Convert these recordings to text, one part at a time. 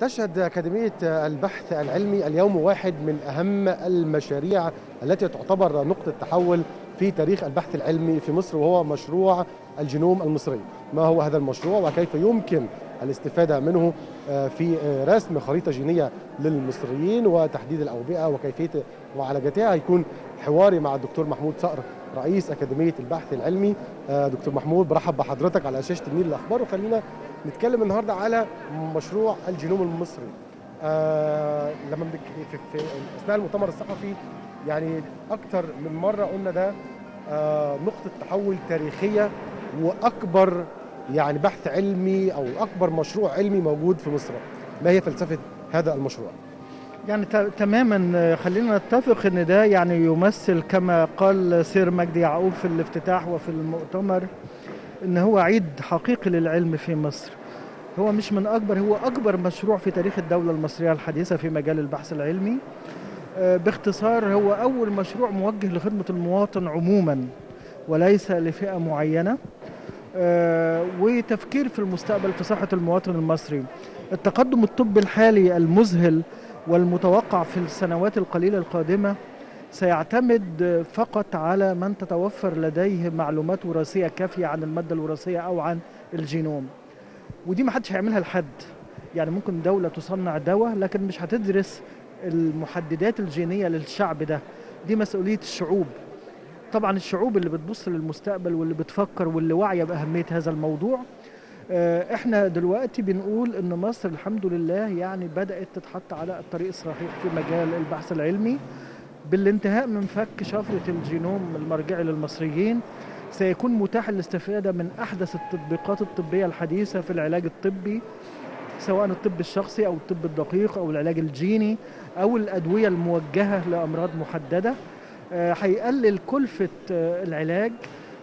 تشهد أكاديمية البحث العلمي اليوم واحد من أهم المشاريع التي تعتبر نقطة تحول في تاريخ البحث العلمي في مصر وهو مشروع الجينوم المصري. ما هو هذا المشروع؟ وكيف يمكن الاستفادة منه؟ في رسم خريطة جينية للمصريين وتحديد الأوبئة وكيفية معالجتها. هيكون حواري مع الدكتور محمود صقر. رئيس أكاديمية البحث العلمي دكتور محمود برحب بحضرتك على شاشة النيل الأخبار. وخلينا نتكلم النهارده على مشروع الجينوم المصري. آه لما في, في أثناء المؤتمر الصحفي يعني أكتر من مرة قلنا ده آه نقطة تحول تاريخية وأكبر يعني بحث علمي أو أكبر مشروع علمي موجود في مصر. ما هي فلسفة هذا المشروع؟ يعني تماما خلينا نتفق إن ده يعني يمثل كما قال سير مجدي يعقوب في الافتتاح وفي المؤتمر إن هو عيد حقيقي للعلم في مصر. هو مش من أكبر هو أكبر مشروع في تاريخ الدولة المصرية الحديثة في مجال البحث العلمي. باختصار هو أول مشروع موجه لخدمة المواطن عموما وليس لفئة معينة. وتفكير في المستقبل في صحة المواطن المصري. التقدم الطبي الحالي المذهل والمتوقع في السنوات القليلة القادمة سيعتمد فقط على من تتوفر لديه معلومات وراثية كافية عن المادة الوراثية أو عن الجينوم. ودي ما حدش هيعملها لحد. يعني ممكن دولة تصنع دواء لكن مش هتدرس المحددات الجينية للشعب ده. دي مسؤولية الشعوب. طبعا الشعوب اللي بتبص للمستقبل واللي بتفكر واللي واعية بأهمية هذا الموضوع إحنا دلوقتي بنقول إن مصر الحمد لله يعني بدأت تتحط على الطريق الصحيح في مجال البحث العلمي بالانتهاء من فك شفرة الجينوم المرجعي للمصريين سيكون متاح الاستفادة من أحدث التطبيقات الطبية الحديثة في العلاج الطبي سواء الطب الشخصي أو الطب الدقيق أو العلاج الجيني أو الأدوية الموجهة لأمراض محددة. هيقلل كلفة العلاج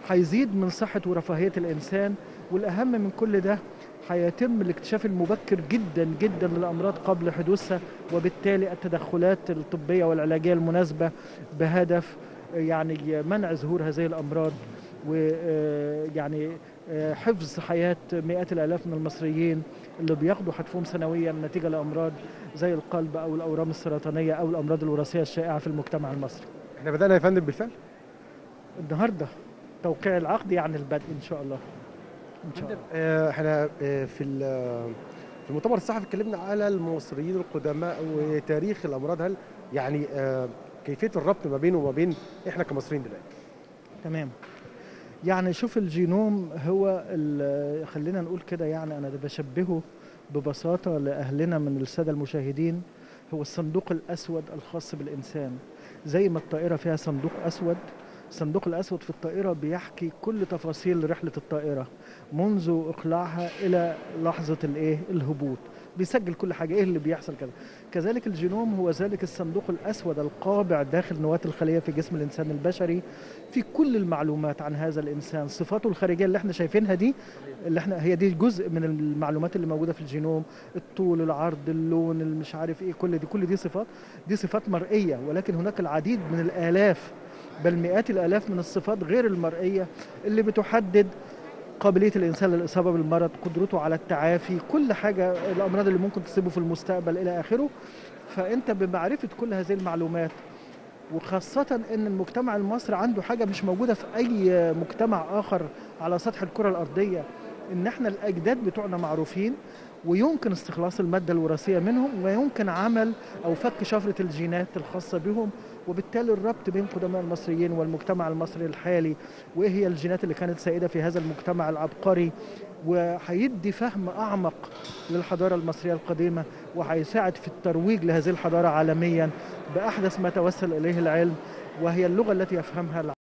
هيزيد من صحة ورفاهية الإنسان والأهم من كل ده هيتم الاكتشاف المبكر جدا جدا للأمراض قبل حدوثها وبالتالي التدخلات الطبية والعلاجية المناسبة بهدف يعني منع ظهور هذه الأمراض ويعني حفظ حياة مئات الآلاف من المصريين اللي بياخدوا حتفهم سنويا نتيجة لأمراض زي القلب أو الأورام السرطانية أو الأمراض الوراثية الشائعة في المجتمع المصري. إحنا بدأنا يا فندم بالفعل؟ النهارده توقيع العقد يعني البدء إن شاء الله. إن شاء الله. إحنا في في المؤتمر الصحفي اتكلمنا على المصريين القدماء وتاريخ الأمراض. هل يعني كيفية الربط ما بينه وما بين إحنا كمصريين دلوقتي؟ تمام. يعني شوف الجينوم هو خلينا نقول كده يعني أنا بشبهه ببساطة لأهلنا من السادة المشاهدين. هو الصندوق الأسود الخاص بالإنسان. زي ما الطائرة فيها صندوق أسود الصندوق الأسود في الطائرة بيحكي كل تفاصيل رحلة الطائرة منذ إقلاعها إلى لحظة الإيه؟ الهبوط. بيسجل كل حاجة. إيه اللي بيحصل كذا كذلك الجينوم هو ذلك الصندوق الأسود القابع داخل نواة الخلية في جسم الإنسان البشري. في كل المعلومات عن هذا الإنسان صفاته الخارجية اللي إحنا شايفينها دي اللي إحنا هي دي جزء من المعلومات اللي موجودة في الجينوم الطول العرض اللون المش عارف إيه كل دي كل دي صفات دي صفات مرئية. ولكن هناك العديد من الآلاف بل مئات الآلاف من الصفات غير المرئية اللي بتحدد قابلية الإنسان للاصابه بالمرض قدرته على التعافي كل حاجة الأمراض اللي ممكن تصيبه في المستقبل إلى آخره. فأنت بمعرفة كل هذه المعلومات وخاصة أن المجتمع المصري عنده حاجة مش موجودة في أي مجتمع آخر على سطح الكرة الأرضية إن إحنا الأجداد بتوعنا معروفين ويمكن استخلاص المادة الوراثية منهم ويمكن عمل أو فك شفرة الجينات الخاصة بهم وبالتالي الربط بين قدماء المصريين والمجتمع المصري الحالي وإيه هي الجينات اللي كانت سائدة في هذا المجتمع العبقري وهيدي فهم أعمق للحضارة المصرية القديمة وهيساعد في الترويج لهذه الحضارة عالميا بأحدث ما توسل إليه العلم وهي اللغة التي يفهمها العالم